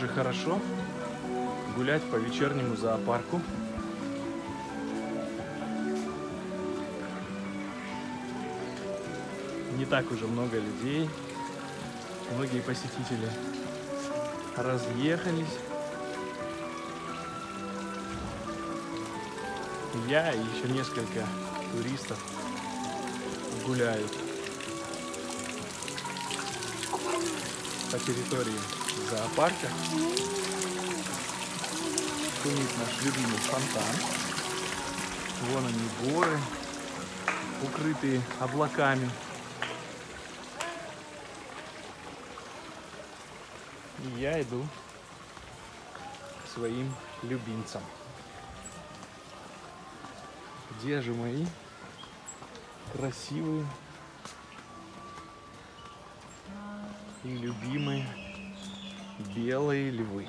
же хорошо гулять по вечернему зоопарку. Не так уже много людей, многие посетители разъехались. Я и еще несколько туристов гуляют по территории зоопарка. Шумит наш любимый фонтан. Вон они горы, укрытые облаками. И я иду к своим любимцам. Где же мои красивые и любимые белые львы?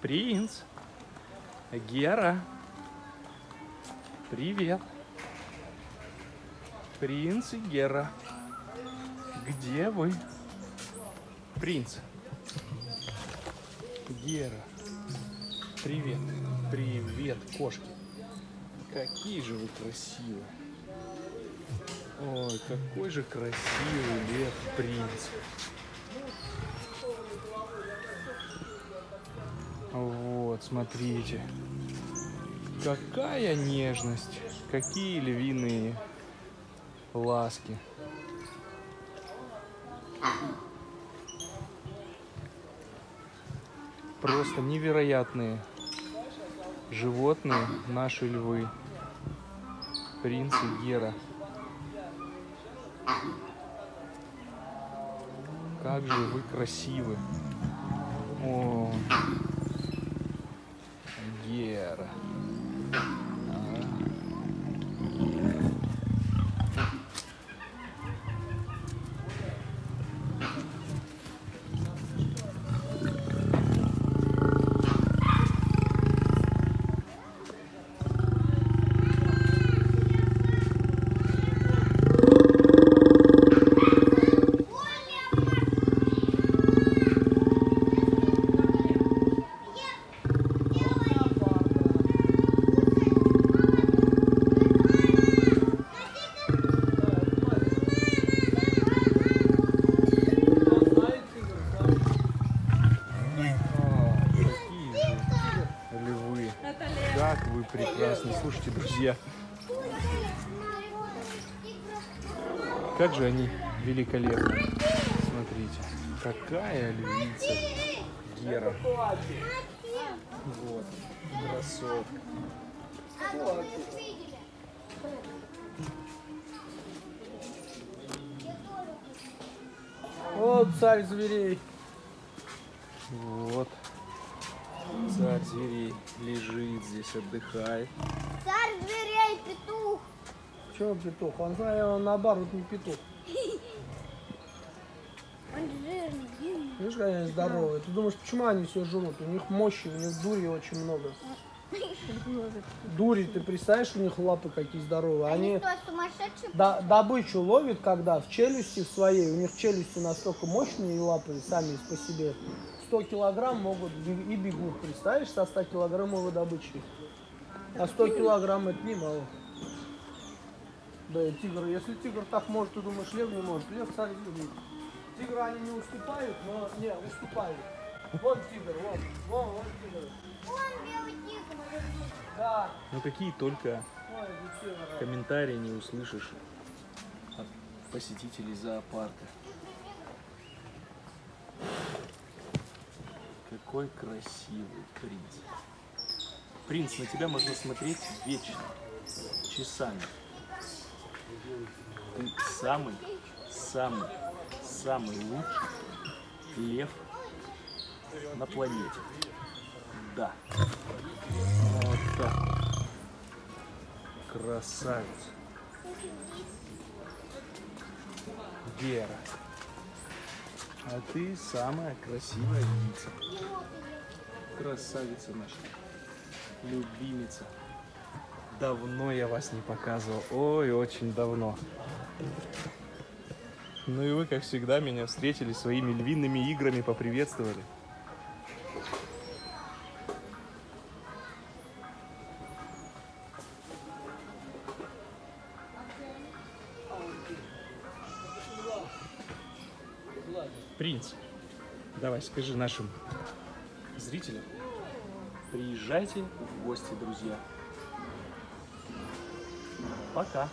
Принц, Гера, привет. Принц и Гера, где вы? Принц, Гера, привет, привет, кошки. Какие же вы красивые. Ой, какой же красивый лев принц. Вот, смотрите. Какая нежность. Какие львиные ласки. Просто невероятные животные наши львы. Принц и Гера. Как же вы красивы. О, Гера. Как вы прекрасны. Слушайте, друзья, как же они великолепны. Смотрите, какая львица Гера. Вот, красотка. Вот царь зверей. Вот. Царь зверей лежит здесь, отдыхает. Царь зверей, петух. Чего петух? Он, он наоборот не петух. Он жирный. Видишь, какие они здоровые. Ты думаешь, почему они все жрут? У них мощи, у них дури очень много. Дури, ты представляешь, у них лапы какие здоровые. Они Они до- добычу ловят, когда в челюсти своей, у них челюсти настолько мощные и лапы сами по себе. 100 килограмм могут и бегут, представляешь, со 100 килограммовой добычей. А 100 килограмм это немало. Да, и тигр, если тигр так может, ты думаешь, лев не может? Лев царь зверей. Тигры они не уступают, но не, уступают. Вон тигр, вон, вон, вон тигр. Он белый тигр. Да. Ну какие только Ой, комментарии не услышишь от посетителей зоопарка. Какой красивый принц. Принц, на тебя можно смотреть вечно, часами. Ты самый, самый, самый лучший лев на планете. Да. Вот так. Красавец. Гера. А ты самая красивая птица. Красавица наша. Любимица. Давно я вас не показывал. Ой, очень давно. Ну и вы, как всегда, меня встретили своими львиными играми, поприветствовали. Принц, давай скажи нашим зрителям, приезжайте в гости, друзья. Пока.